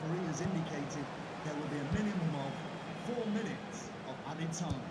referee has indicated there will be a minimum of four minutes of added time.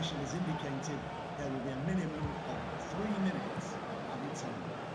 Official has indicated there will be a minimum of three minutes of time.